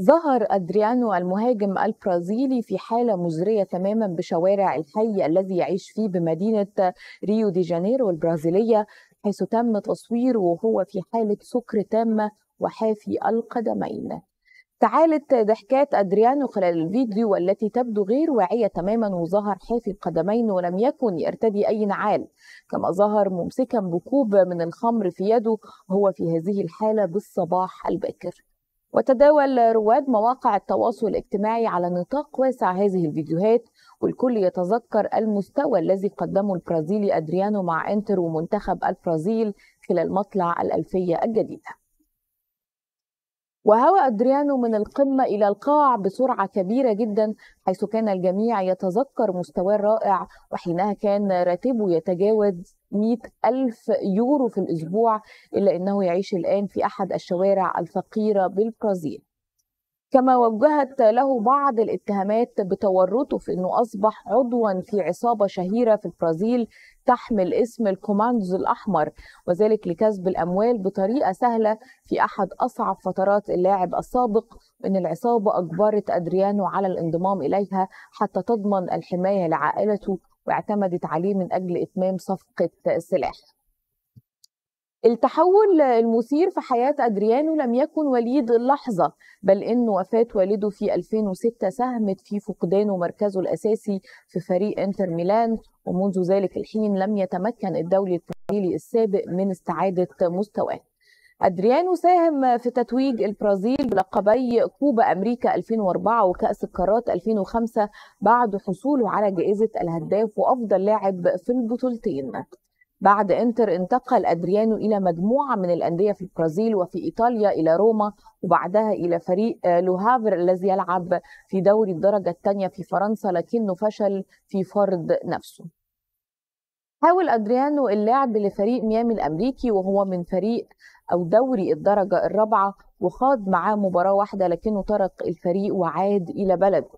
ظهر أدريانو المهاجم البرازيلي في حالة مزرية تماما بشوارع الحي الذي يعيش فيه بمدينة ريو دي جانيرو البرازيلية حيث تم تصويره وهو في حالة سكر تامة وحافي القدمين. تعالت ضحكات أدريانو خلال الفيديو والتي تبدو غير واعية تماما وظهر حافي القدمين ولم يكن يرتدي أي نعال. كما ظهر ممسكا بكوب من الخمر في يده وهو في هذه الحالة بالصباح الباكر. وتداول رواد مواقع التواصل الاجتماعي على نطاق واسع هذه الفيديوهات والكل يتذكر المستوى الذي قدمه البرازيلي أدريانو مع إنتر ومنتخب البرازيل خلال مطلع الألفية الجديدة. وهوى أدريانو من القمة إلى القاع بسرعة كبيرة جدا حيث كان الجميع يتذكر مستواه الرائع وحينها كان راتبه يتجاوز 100 ألف يورو في الأسبوع إلا أنه يعيش الآن في أحد الشوارع الفقيرة بالبرازيل. كما وجهت له بعض الاتهامات بتورطه في إنه أصبح عضوا في عصابة شهيرة في البرازيل تحمل اسم الكوماندوز الأحمر وذلك لكسب الأموال بطريقة سهلة في أحد أصعب فترات اللاعب السابق إن العصابة أجبرت أدريانو على الانضمام إليها حتى تضمن الحماية لعائلته واعتمدت عليه من أجل إتمام صفقة سلاح. التحول المثير في حياة أدريانو لم يكن وليد اللحظة بل إن وفاة والده في 2006 ساهمت في فقدانه مركزه الأساسي في فريق إنتر ميلان ومنذ ذلك الحين لم يتمكن الدولي البرازيلي السابق من استعادة مستواه. أدريانو ساهم في تتويج البرازيل بلقبي كوبا أمريكا 2004 وكأس القارات 2005 بعد حصوله على جائزة الهداف وأفضل لاعب في البطولتين بعد إنتر انتقل أدريانو إلى مجموعة من الأندية في البرازيل وفي إيطاليا إلى روما وبعدها إلى فريق لوهافر الذي يلعب في دوري الدرجة الثانية في فرنسا لكنه فشل في فرض نفسه. حاول أدريانو اللعب لفريق ميامي الأمريكي وهو من فريق أو دوري الدرجة الرابعة وخاض معاه مباراة واحدة لكنه ترك الفريق وعاد إلى بلده.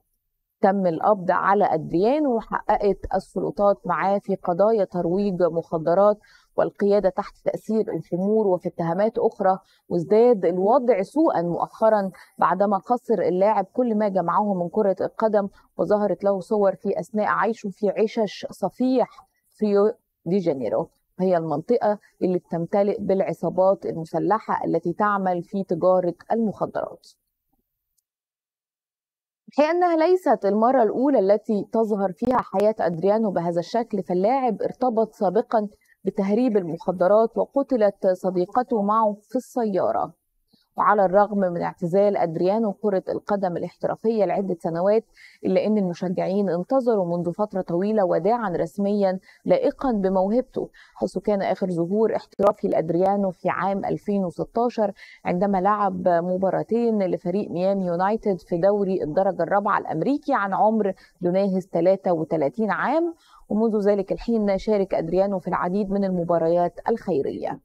تم القبض على أدريانو وحققت السلطات معاه في قضايا ترويج مخدرات والقيادة تحت تأثير الخمور وفي اتهامات أخرى وازداد الوضع سوءا مؤخرا بعدما خسر اللاعب كل ما جمعه من كرة القدم وظهرت له صور في أثناء عيشه في عشش صفيح في دي جانيرو هي المنطقة اللي بتمتلئ بالعصابات المسلحة التي تعمل في تجارة المخدرات. هي أنها ليست المرة الأولى التي تظهر فيها حياة أدريانو بهذا الشكل فاللاعب ارتبط سابقا بتهريب المخدرات وقتلت صديقته معه في السيارة. وعلى الرغم من اعتزال أدريانو كرة القدم الاحترافية لعدة سنوات إلا أن المشجعين انتظروا منذ فترة طويلة وداعا رسميا لائقا بموهبته حيث كان آخر ظهور احترافي لأدريانو في عام 2016 عندما لعب مباراتين لفريق ميامي يونايتد في دوري الدرجة الرابعة الأمريكي عن عمر يناهز 33 عام ومنذ ذلك الحين شارك أدريانو في العديد من المباريات الخيرية.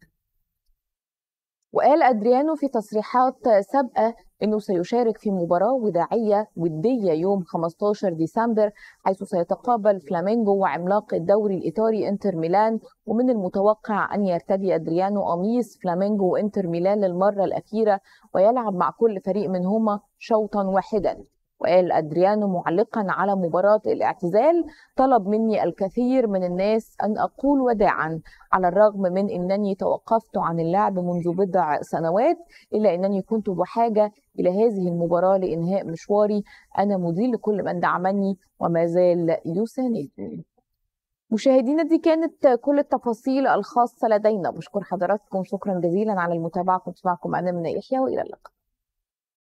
وقال أدريانو في تصريحات سابقة أنه سيشارك في مباراة وداعية ودية يوم 15 ديسمبر حيث سيتقابل فلامينجو وعملاق الدوري الإيطالي إنتر ميلان. ومن المتوقع أن يرتدي أدريانو قميص فلامينجو وإنتر ميلان للمرة الأخيرة ويلعب مع كل فريق منهما شوطا واحدا. وقال أدريانو معلقا على مباراة الاعتزال طلب مني الكثير من الناس أن أقول وداعا على الرغم من أنني توقفت عن اللعب منذ بضع سنوات إلا أنني كنت بحاجة إلى هذه المباراة لإنهاء مشواري. أنا مدير لكل من دعمني وما زال يساندني. مشاهدينا دي كانت كل التفاصيل الخاصة لدينا. بشكر حضراتكم. شكرا جزيلا على المتابعة. كنت معكم أنا من يحيى وإلى اللقاء.